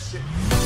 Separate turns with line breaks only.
that shit.